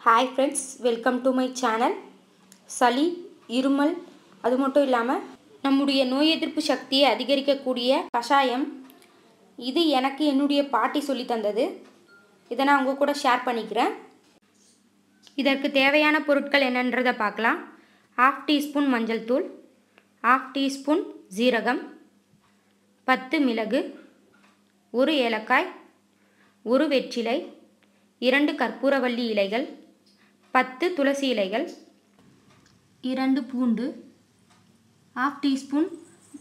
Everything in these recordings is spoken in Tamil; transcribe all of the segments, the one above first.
Hi friends welcome to my channel சளி இருமல் அது மட்டும் இல்லாமல் நம்முடைய நோய் எதிர்ப்பு சக்தியை அதிகரிக்கக்கூடிய கஷாயம் இது எனக்கு என்னுடைய பாட்டி சொல்லி தந்தது. இதை நான் உங்கள் கூட ஷேர் பண்ணிக்கிறேன். இதற்கு தேவையான பொருட்கள் என்னன்றதை பார்க்கலாம். ஆஃப் டீஸ்பூன் மஞ்சள் தூள் ஆஃப் டீஸ்பூன் ஜீரகம் பத்து மிளகு ஒரு ஏலக்காய் ஒரு வெற்றிலை இரண்டு கற்பூரவள்ளி இலைகள் பத்து துளசி இலைகள் இரண்டு பூண்டு ஆஃப் டீஸ்பூன்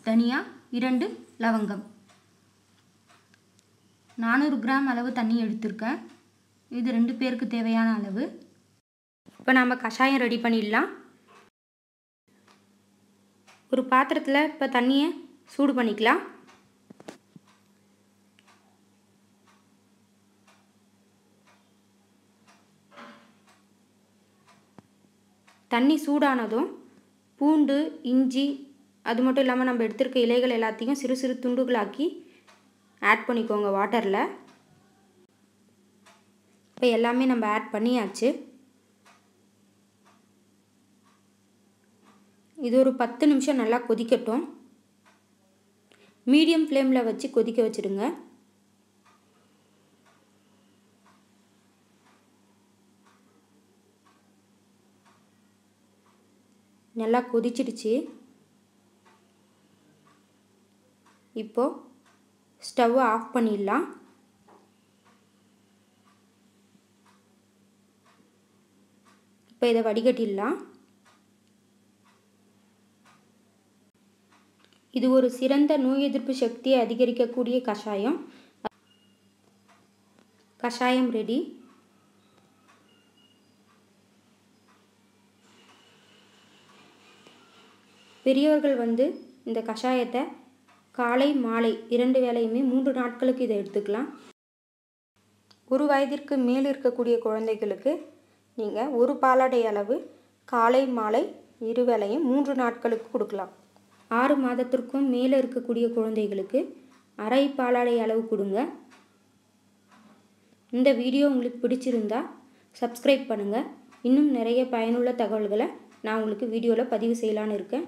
தனியா இரண்டு லவங்கம். நானூறு கிராம் அளவு தண்ணி எடுத்திருக்கேன். இது ரெண்டு பேருக்கு தேவையான அளவு. இப்போ நாம் கஷாயம் ரெடி பண்ணிடலாம். ஒரு பாத்திரத்தில் இப்போ தண்ணியை சூடு பண்ணிக்கலாம். தண்ணி சூடானதும் பூண்டு இஞ்சி அது மட்டும் இல்லாமல் நம்ம எடுத்திருக்க இலைகள் எல்லாத்தையும் சிறு சிறு துண்டுகளாக்கி ஆட் பண்ணிக்கோங்க வாட்டரில் இப்போ எல்லாமே நம்ம ஆட் பண்ணியாச்சு. இது ஒரு பத்து நிமிஷம் நல்லா கொதிக்கட்டும். மீடியம் ஃப்ளேமில் வச்சு கொதிக்க வச்சுடுங்க. நல்லா கொதிச்சிடுச்சு. இப்போ ஸ்டவ்வை ஆஃப் பண்ணிடலாம். இப்போ இதை வடிகட்டிடலாம். இது ஒரு சிறந்த நோய் எதிர்ப்பு சக்தியை அதிகரிக்கக்கூடிய கஷாயம். கஷாயம் ரெடி பெரியவர்கள் வந்து இந்த கஷாயத்தை காலை மாலை இரண்டு வேளையுமே மூன்று நாட்களுக்கு இதை எடுத்துக்கலாம். ஒரு வயதிற்கு மேல் இருக்கக்கூடிய குழந்தைகளுக்கு நீங்கள் ஒரு பாலாடை அளவு காலை மாலை இரு வேளையும் மூன்று நாட்களுக்கு கொடுக்கலாம். ஆறு மாதத்திற்கும் மேலே இருக்கக்கூடிய குழந்தைகளுக்கு அரை பாலாடை அளவு கொடுங்க. இந்த வீடியோ உங்களுக்கு பிடிச்சிருந்தா சப்ஸ்கிரைப் பண்ணுங்கள் இன்னும் நிறைய பயனுள்ள தகவல்களை நான் உங்களுக்கு வீடியோவில் பதிவு செய்யலான்னு இருக்கேன்.